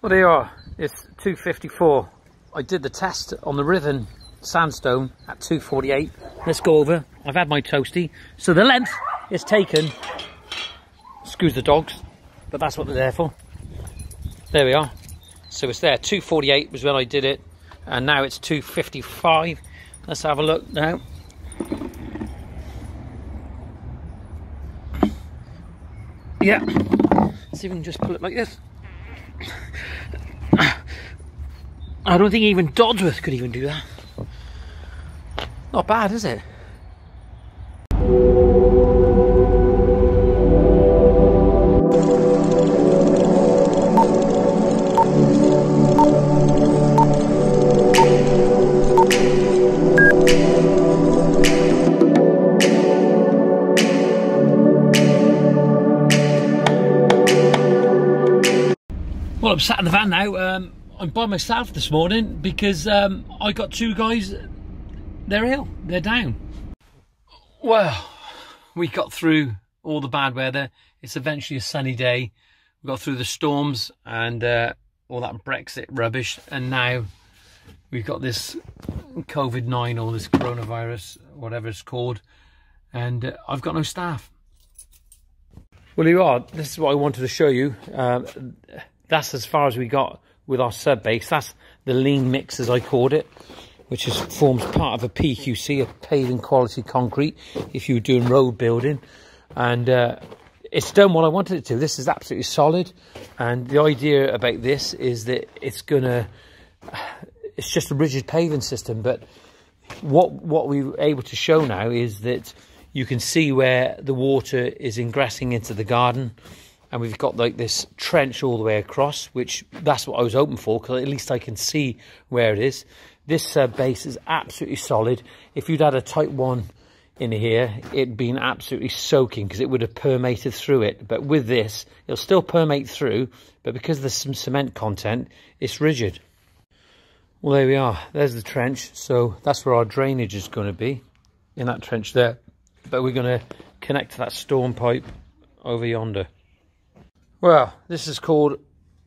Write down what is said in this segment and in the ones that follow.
Well, there you are. It's 254. I did the test on the Riven sandstone at 248. Let's go over. I've had my toasty. So the length is taken. Excuse the dogs, but that's what they're there for. There we are. So it's there. 248 was when I did it, and now it's 255. Let's have a look now. Yeah. Let's see if we can just pull it like this. I don't think even Dodsworth could even do that. Not bad, is it? Well, I'm sat in the van now. Um, I'm by myself this morning because um, I got two guys. They're ill. They're down. Well, we got through all the bad weather. It's eventually a sunny day. We got through the storms and uh, all that Brexit rubbish, and now we've got this COVID nine or this coronavirus, whatever it's called, and uh, I've got no staff. Well, you are. This is what I wanted to show you. Um, that's as far as we got with our sub base. That's the lean mix, as I called it, which is forms part of a PQC, a paving quality concrete, if you were doing road building. And uh, it's done what I wanted it to. This is absolutely solid. And the idea about this is that it's going to, it's just a rigid paving system. But what, what we were able to show now is that you can see where the water is ingressing into the garden and we've got like this trench all the way across which that's what I was hoping for because at least I can see where it is. This uh, base is absolutely solid. If you'd had a type 1 in here it'd been absolutely soaking because it would have permeated through it. But with this it'll still permeate through but because there's some cement content it's rigid. Well there we are. There's the trench. So that's where our drainage is going to be in that trench there. But we're going to connect to that storm pipe over yonder well, this is called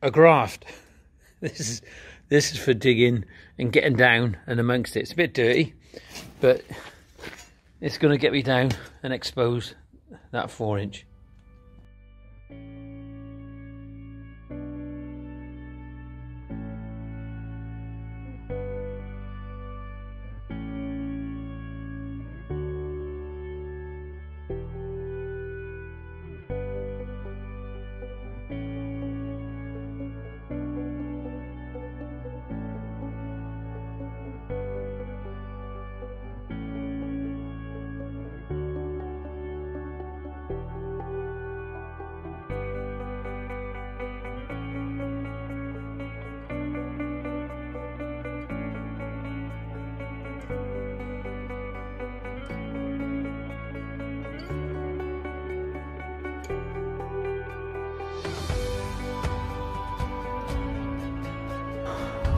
a graft. This is this is for digging and getting down and amongst it. It's a bit dirty, but it's going to get me down and expose that four inch.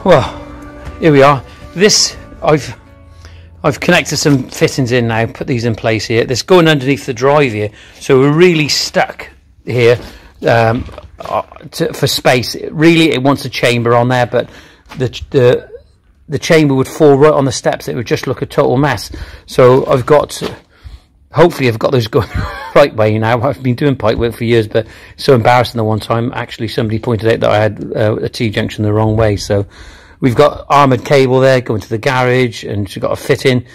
Well, here we are. This I've I've connected some fittings in now. Put these in place here. This going underneath the drive here, so we're really stuck here um, uh, to, for space. Really, it wants a chamber on there, but the the the chamber would fall right on the steps. It would just look a total mess. So I've got hopefully I've got those going right way now. I've been doing pipe work for years, but so embarrassing the one time actually somebody pointed out that I had uh, a T-junction the wrong way. So we've got armoured cable there going to the garage and we've got a fitting.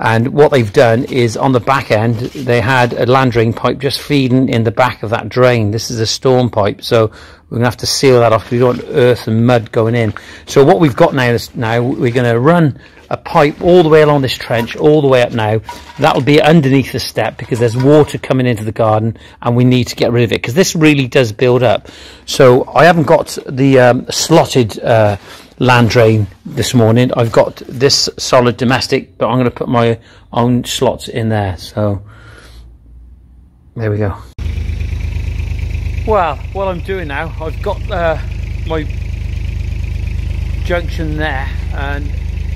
And what they've done is on the back end, they had a land drain pipe just feeding in the back of that drain. This is a storm pipe. So we're going to have to seal that off we don't want earth and mud going in. So what we've got now is now we're going to run a pipe all the way along this trench, all the way up now. That will be underneath the step because there's water coming into the garden and we need to get rid of it because this really does build up. So I haven't got the um, slotted uh, land drain this morning. I've got this solid domestic, but I'm going to put my own slots in there. So there we go. Well, what I'm doing now, I've got uh, my junction there and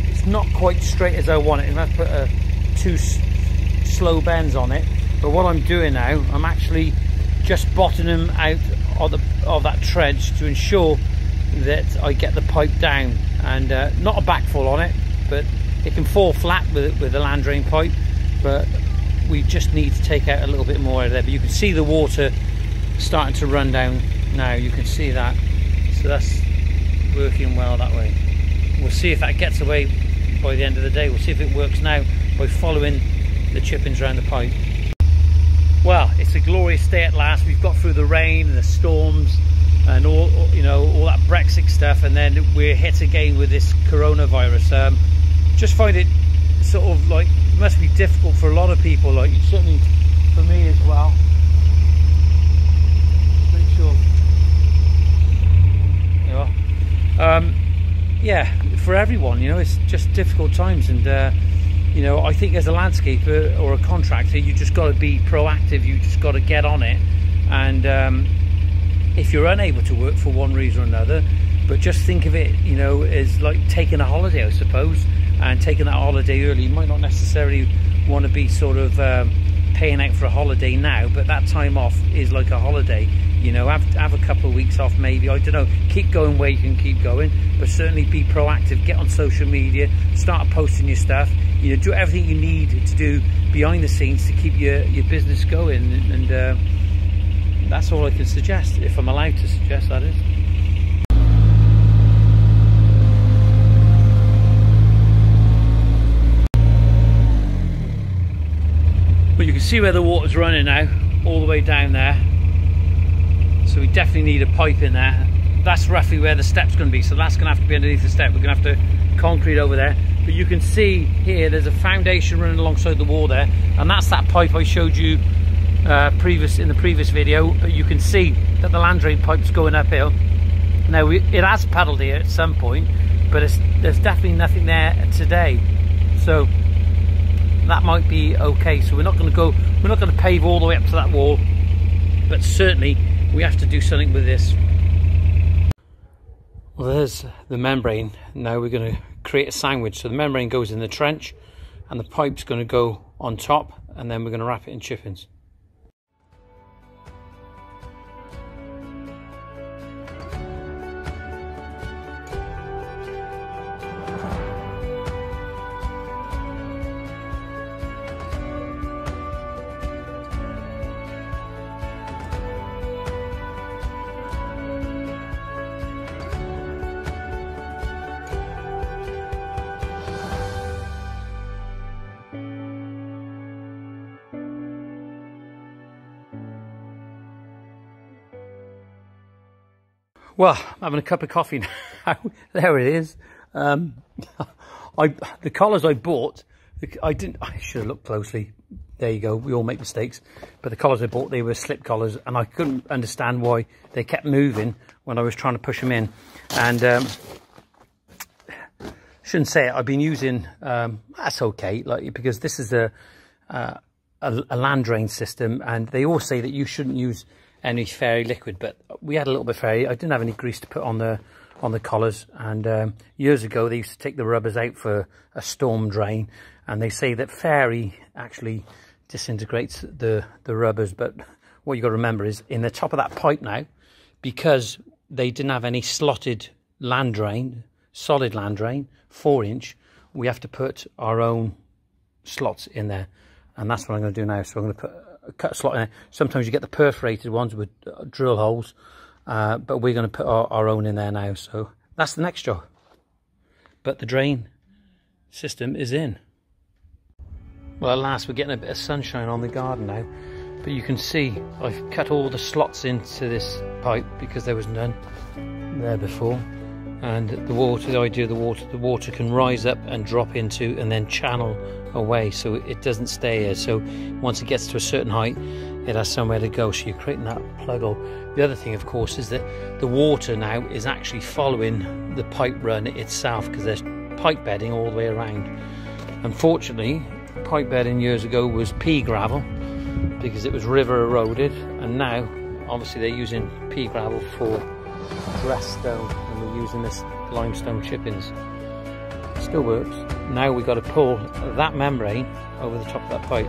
it's not quite straight as I want it. I'm going to put uh, two slow bends on it. But what I'm doing now, I'm actually just bottoming out of, the, of that trench to ensure that I get the pipe down and uh, not a backfall on it but it can fall flat with, with the land drain pipe but we just need to take out a little bit more out of there but you can see the water starting to run down now you can see that. So that's working well that way. We'll see if that gets away by the end of the day. We'll see if it works now by following the chippings around the pipe. Well it's a glorious day at last. We've got through the rain and the storms and all you know all that brexit stuff and then we're hit again with this coronavirus. Um, just find it sort of like must be difficult for a lot of people like certainly for me as well sure you um, yeah for everyone you know it's just difficult times and uh, you know I think as a landscaper or a contractor you just got to be proactive you just got to get on it and um, if you're unable to work for one reason or another but just think of it you know as like taking a holiday I suppose and taking that holiday early. You might not necessarily want to be sort of um, paying out for a holiday now, but that time off is like a holiday. You know, have, have a couple of weeks off maybe. I don't know. Keep going where you can keep going, but certainly be proactive. Get on social media, start posting your stuff. You know, do everything you need to do behind the scenes to keep your, your business going. And, uh, that's all I can suggest, if I'm allowed to suggest that is. But you can see where the water's running now, all the way down there. So we definitely need a pipe in there. That's roughly where the step's going to be. So that's going to have to be underneath the step. We're going to have to concrete over there. But you can see here, there's a foundation running alongside the wall there. And that's that pipe I showed you uh, previous in the previous video. But you can see that the land drain pipe's going uphill. Now, we, it has paddled here at some point, but there's definitely nothing there today. So that might be okay so we're not going to go we're not going to pave all the way up to that wall but certainly we have to do something with this. Well there's the membrane. Now we're going to create a sandwich. So the membrane goes in the trench and the pipe's going to go on top and then we're going to wrap it in chippings Well, I'm having a cup of coffee now. there it is. Um, I the collars I bought, I didn't. I should have looked closely. There you go. We all make mistakes. But the collars I bought, they were slip collars, and I couldn't understand why they kept moving when I was trying to push them in. And um, shouldn't say it. I've been using. Um, that's okay, like because this is a, uh, a a land drain system, and they all say that you shouldn't use any fairy liquid, but we had a little bit of fairy. I didn't have any grease to put on the on the collars, and um, years ago they used to take the rubbers out for a storm drain, and they say that fairy actually disintegrates the the rubbers. But what you got to remember is in the top of that pipe now, because they didn't have any slotted land drain, solid land drain, four inch, we have to put our own slots in there, and that's what I'm going to do now. So I'm going to put cut slot in there. Sometimes you get the perforated ones with uh, drill holes, uh, but we're going to put our, our own in there now. So that's the next job. But the drain system is in. Well, at last we're getting a bit of sunshine on the garden now. But you can see I've cut all the slots into this pipe because there was none there before. And the water, the idea of the water, the water can rise up and drop into and then channel away so it doesn't stay here. So once it gets to a certain height, it has somewhere to go. So you're creating that plug hole. The other thing, of course, is that the water now is actually following the pipe run itself because there's pipe bedding all the way around. Unfortunately, pipe bedding years ago was pea gravel because it was river eroded, and now obviously they're using pea gravel for dress stone, and we're using this limestone chippings still works. Now we've got to pull that membrane over the top of that pipe.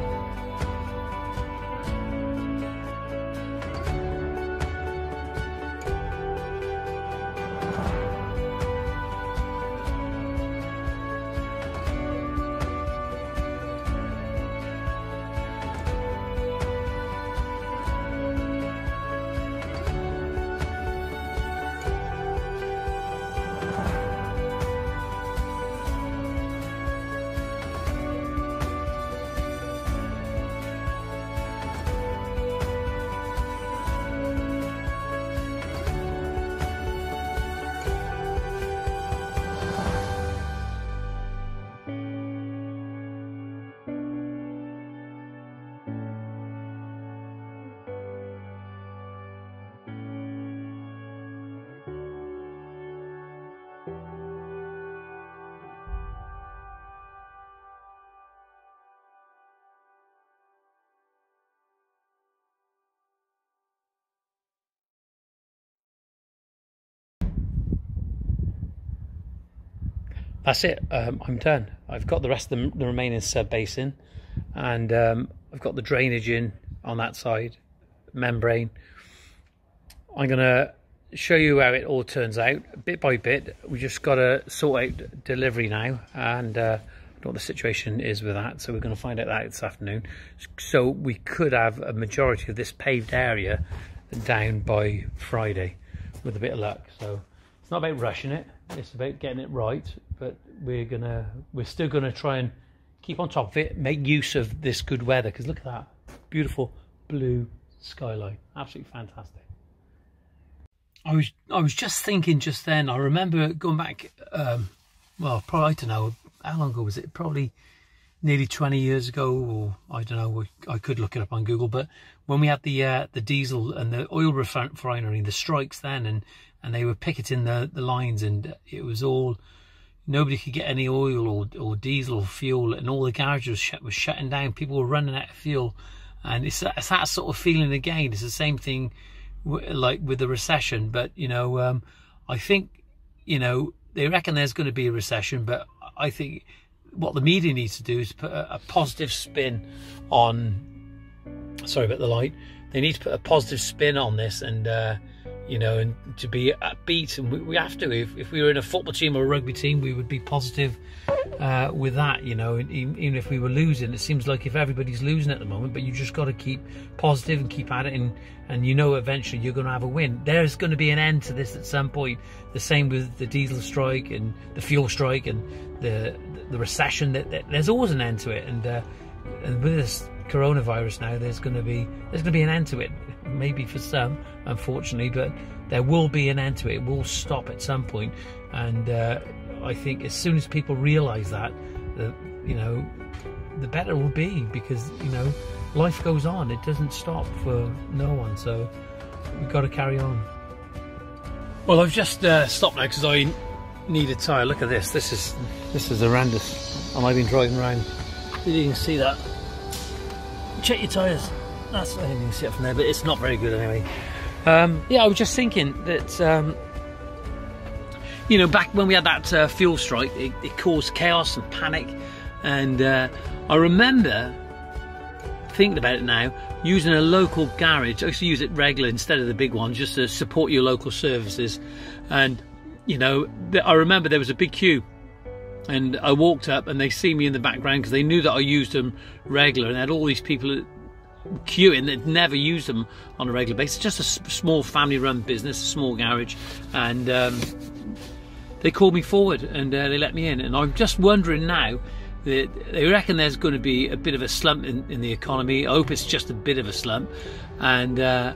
That's it. Um, I'm done. I've got the rest of the, the remaining sub basin, and um, I've got the drainage in on that side, membrane. I'm gonna show you how it all turns out bit by bit. We just got to sort out delivery now, and uh, what the situation is with that. So we're going to find out that this afternoon. So we could have a majority of this paved area down by Friday, with a bit of luck. So it's not about rushing it; it's about getting it right but we're gonna we're still gonna try and keep on top of it, make use of this good weather. Because look at that beautiful blue skyline, absolutely fantastic. I was I was just thinking just then. I remember going back. Um, well, probably I don't know how long ago was it. Probably nearly 20 years ago, or I don't know. I could look it up on Google. But when we had the uh, the diesel and the oil refinery, the strikes then, and and they were picketing the the lines, and it was all nobody could get any oil or, or diesel fuel and all the garages was shutting down people were running out of fuel and it's, it's that sort of feeling again it's the same thing like with the recession but you know um, i think you know they reckon there's going to be a recession but i think what the media needs to do is put a, a positive spin on sorry about the light they need to put a positive spin on this and uh, you know, and to be upbeat. And we, we have to. If, if we were in a football team or a rugby team, we would be positive uh, with that, you know, even, even, if we were losing. It seems like if everybody's losing at the moment, but you just got to keep positive and keep at it. And, and you know, eventually you're going to have a win. There's going to be an end to this at some point. The same with the diesel strike and the fuel strike and the the recession. That, that there's always an end to it. And uh, and with this coronavirus now, there's going to be there's going to be an end to it maybe for some, unfortunately, but there will be an end to it. It will stop at some point, and uh, I think as soon as people realise that, that you know, the better it will be because you know, life goes on. It doesn't stop for no one, so we've got to carry on. Well, I've just uh, stopped now because I need a tyre. Look at this. This is this is horrendous. And I've been driving around. You can see that. Check your tyres that's I think you can see it from there, but it's not very good anyway. Um, yeah, I was just thinking that um, you know back when we had that uh, fuel strike, it, it, caused chaos and panic, and uh, I remember thinking about it now, using a local garage. I used to use it regular instead of the big one, just to support your local services. And you know, I remember there was a big queue and I walked up and they see me in the background because they knew that I used them regular and they had all these people queuing that never used them on a regular basis. Just a small family-run business, a small garage, and um, they called me forward and uh, they let me in. And I'm just wondering now that they reckon there's going to be a bit of a slump in, in the economy. I hope it's just a bit of a slump, and uh,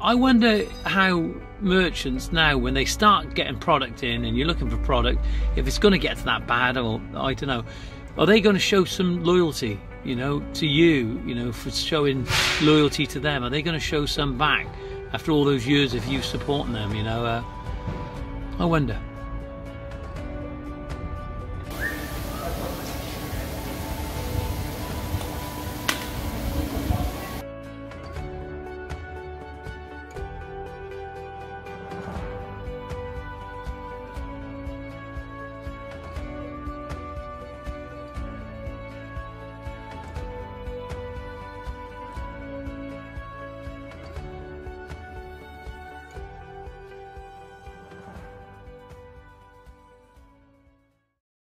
I wonder how merchants now, when they start getting product in and you're looking for product, if it's going to get to that bad, or I don't know, are they going to show some loyalty you know, to you, you know, for showing loyalty to them? Are they going to show some back after all those years of you supporting them? You know, uh, I wonder.